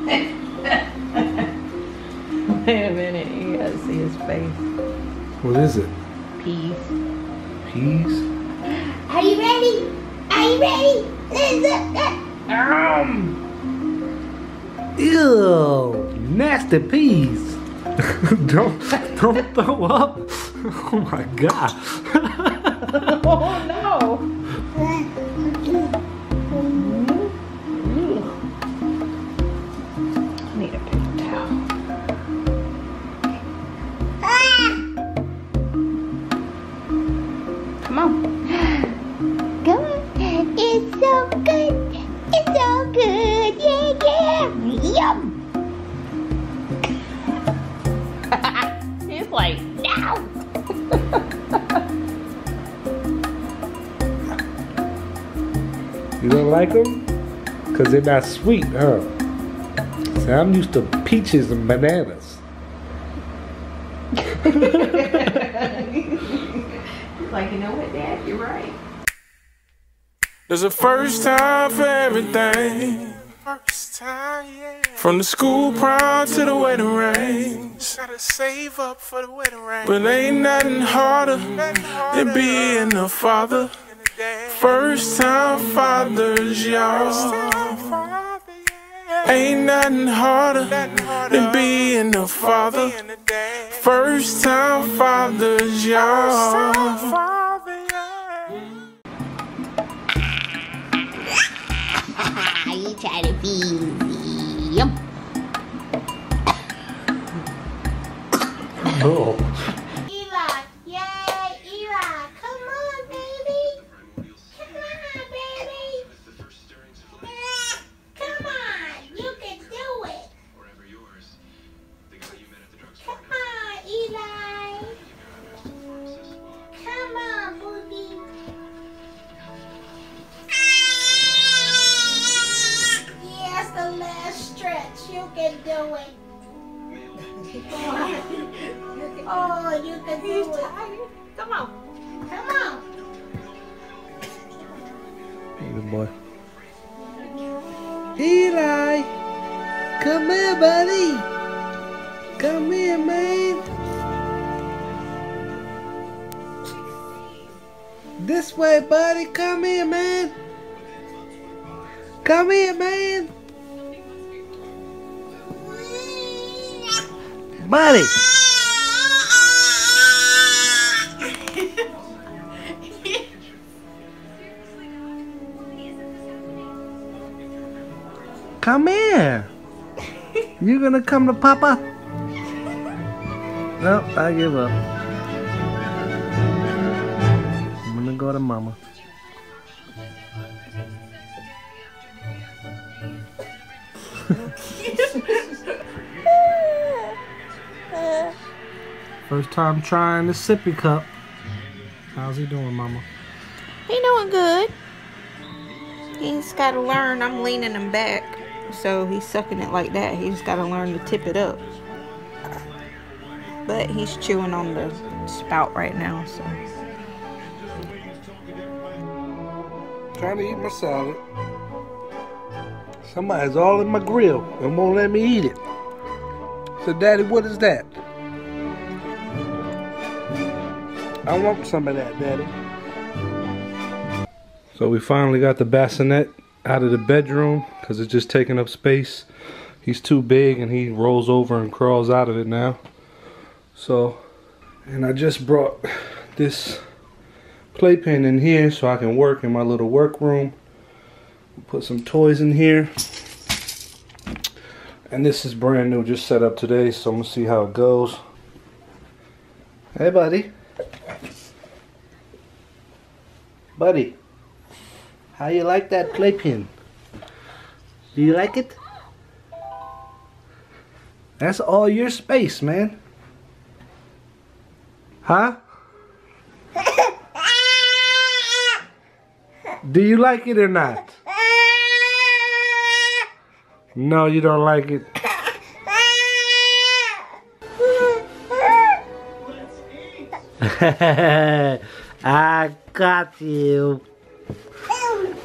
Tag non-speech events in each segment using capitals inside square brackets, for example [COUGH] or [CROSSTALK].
Wait a minute, you gotta see his face. What is it? Peas. Peas? Are you ready? Are you ready? Um. Ew, nasty peas. [LAUGHS] don't don't throw up. [LAUGHS] Oh my god. [LAUGHS] Oh no. Cause they're not sweet, huh? See, I'm used to peaches and bananas. He's [LAUGHS] like, you know what, Dad? You're right. There's a first time for everything. First time, yeah. From the school prom to the wedding rings. Gotta save up for the wedding ring. But ain't nothing harder than being a father. First time fathers, y'all. Ain't nothing harder than being a father. First time fathers, y'all. [LAUGHS] you try to feed me. Yum. Oh. This way, buddy! Come here, man! Come here, man! Buddy! Come here! You gonna come to Papa? Nope, I give up. I'm gonna go to Mama. First time trying the sippy cup. How's he doing, Mama? He doing good. He's got to learn. I'm leaning him back, so he's sucking it like that. He's got to learn to tip it up. But he's chewing on the spout right now, so. Trying to eat my salad. Somebody's all in my grill and won't let me eat it. So, Daddy, what is that? I want some of that, Daddy. So we finally got the bassinet out of the bedroom because it's just taking up space. He's too big and he rolls over and crawls out of it now. So, and I just brought this playpen in here so I can work in my little workroom. Put some toys in here. And this is brand new, just set up today, so I'm gonna see how it goes. Hey, buddy. Buddy, how you like that playpen? Do you like it? That's all your space, man. Huh? Do you like it or not? No, you don't like it. [LAUGHS] I got you.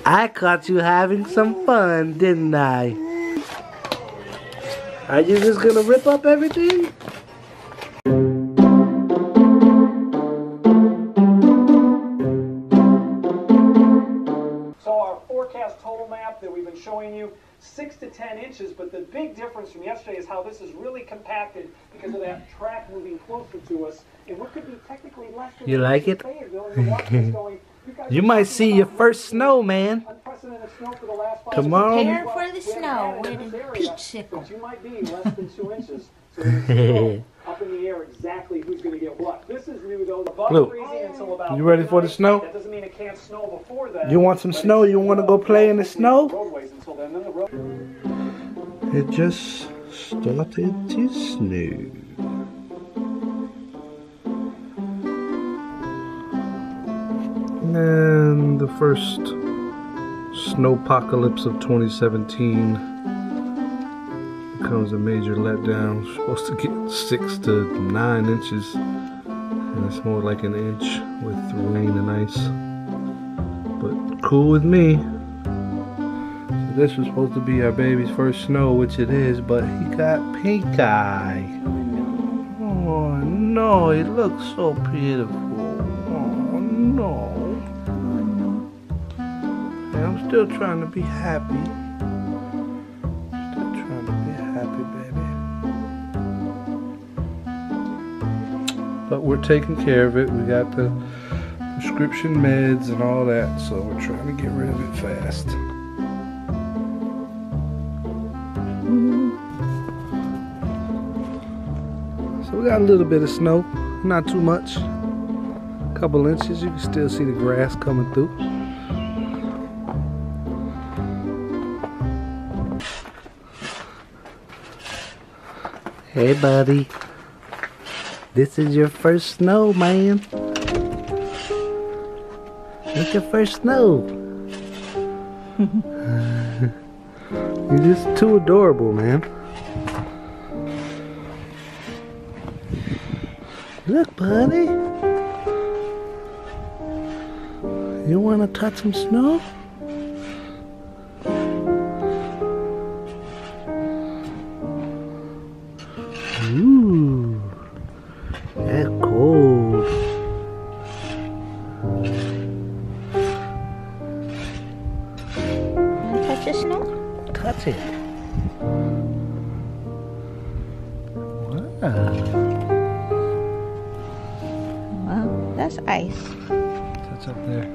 I caught you having some fun, didn't I? Are you just gonna rip up everything? Showing you, six to 10 inches, but the big difference from yesterday is how this is really compacted because of that track moving closer to us. And what could be technically less than You like it? You're watching this going, you You might see your first snow, man. unprecedented snow for the Tomorrow- Prepare for the snow had it in with this a area, peach sickle. you might be less than two inches. So [LAUGHS] up in the air exactly who's going to get what. This is new though. Above Blue, freezing until about you ready for the snow? That doesn't mean it can't snow before that. You want some snow? You wanna go play in the snow? It just started to snow. And the first snowpocalypse of 2017 becomes a major letdown. We're supposed to get six to nine inches, and it's more like an inch with rain and ice. But cool with me. This was supposed to be our baby's first snow, which it is, but he got pink eye. Oh no, he looks so beautiful. Oh no. Hey, I'm still trying to be happy. Still trying to be happy, baby. But we're taking care of it. We got the prescription meds and all that, so we're trying to get rid of it fast. Got a little bit of snow, not too much. A couple inches, you can still see the grass coming through. Hey buddy, this is your first snow, man. It's your first snow. [LAUGHS] You're just too adorable, man. Look, buddy. You want to touch some snow? Ooh, that's cold. Touch the snow? Touch it. Wow. Well, that's up there.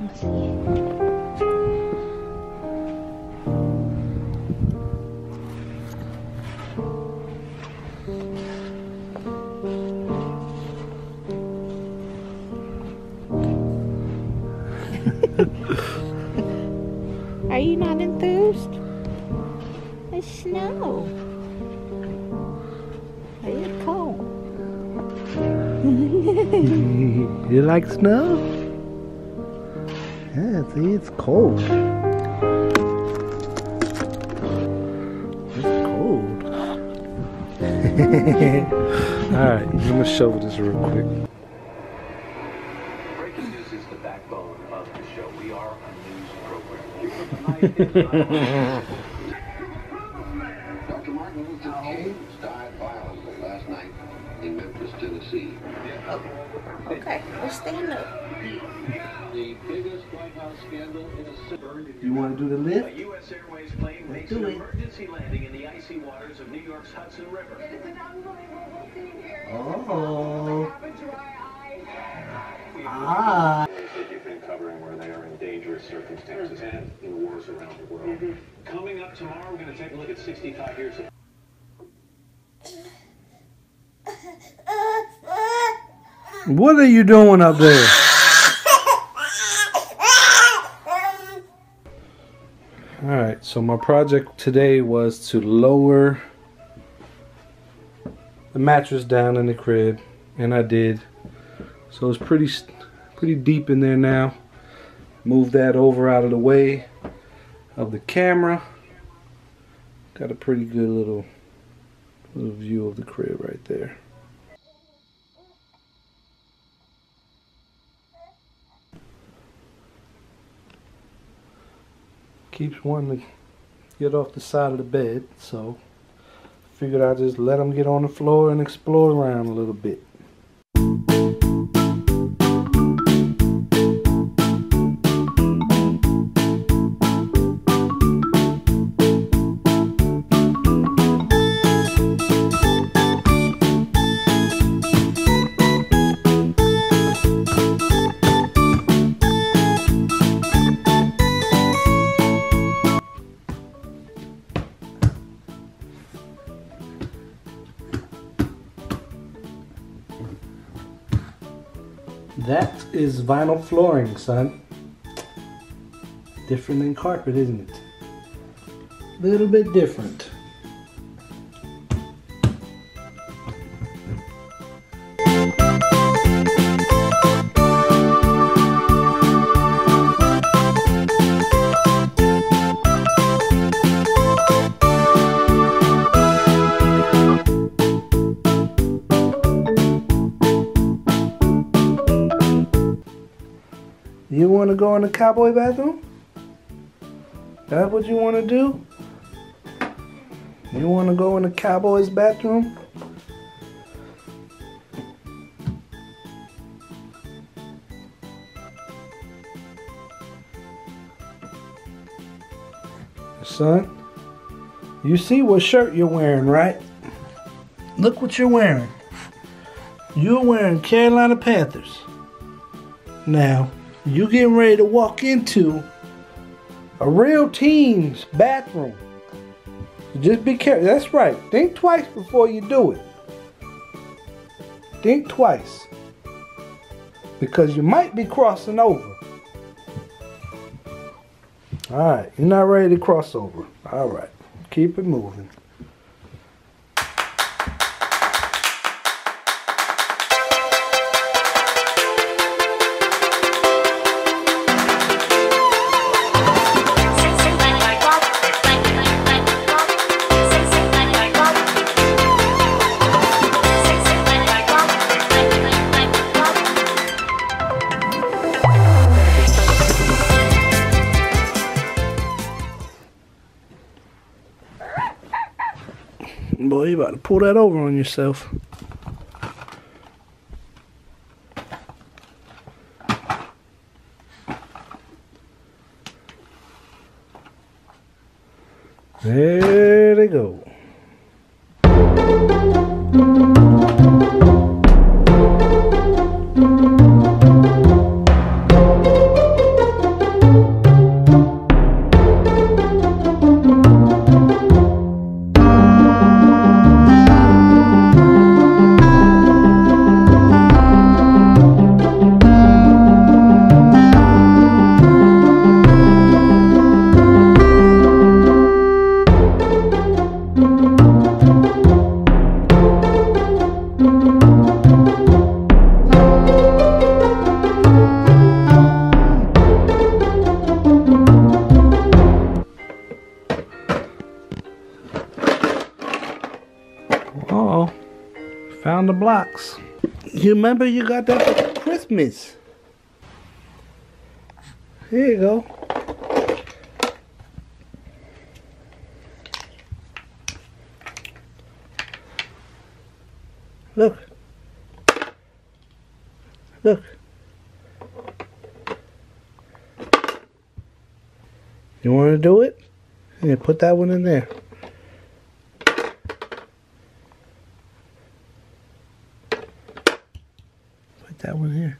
Let's see. [LAUGHS] Are you not enthused? It's snow. You like snow? Yeah, see, it's cold. It's cold. [LAUGHS] Alright, I'm gonna show this real quick. Breaking news is the backbone of the show. We are a news program. Stand up. The biggest White House scandal in a century. You wanna do the lift? A U.S. Airways plane makes do an it. emergency landing in the icy waters of New York's Hudson River. Oh. Ah. That you've been covering where they are in dangerous circumstances and in wars around the world. Coming up tomorrow, we're going to take a look at 65 years of What are you doing up there? Alright, so my project today was to lower the mattress down in the crib, and I did. So it's pretty pretty deep in there now. Move that over out of the way of the camera. Got a pretty good little little view of the crib right there. Keeps wanting to get off the side of the bed, so Figured I'd just let them get on the floor and explore around a little bit. Is vinyl flooring, son. Different than carpet, isn't it? A little bit different. Go in the cowboy bathroom? That what you want to do? You want to go in the cowboy's bathroom? Son, you see what shirt you're wearing, right? Look what you're wearing. You're wearing Carolina Panthers. Now, you getting ready to walk into a real team's bathroom. Just be careful. That's right. Think twice before you do it. Think twice. Because you might be crossing over. Alright, you're not ready to cross over. Alright, keep it moving. Pull that over on yourself. There they go. Blocks. You remember you got that for Christmas. Here you go. Look. Look. You want to do it? Yeah, put that one in there. Put that one here.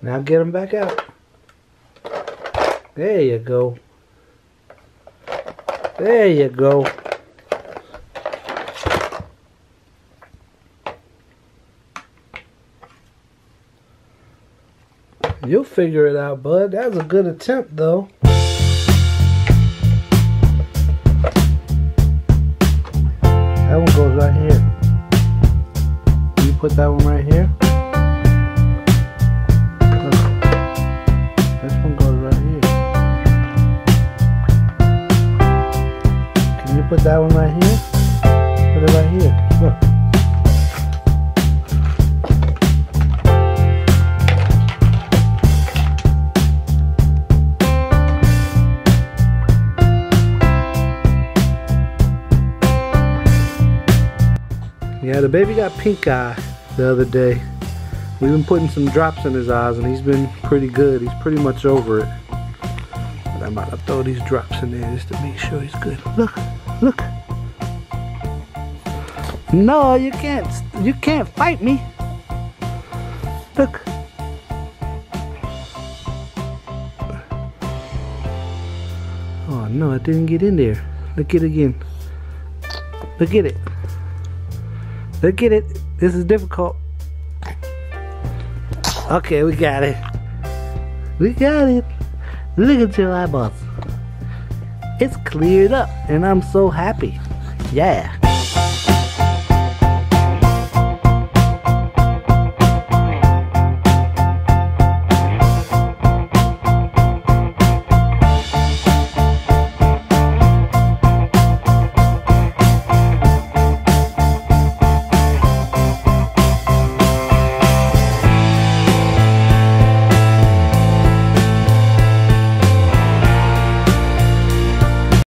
Now get them back out. There you go. There you go. You'll figure it out, bud. That was a good attempt, though. put that one right here. This one goes right here. Can you put that one right here? Put it right here. Look. Yeah, the baby got pink eye the other day. We've been putting some drops in his eyes and he's been pretty good. He's pretty much over it. But I'm about to throw these drops in there just to make sure he's good. Look, look. No, you can't, you can't fight me. Look. Oh no, it didn't get in there. Look at it again. Look at it. Look at it. This is difficult. Okay, we got it. We got it. Look at your eyeballs. It's cleared up and I'm so happy. Yeah.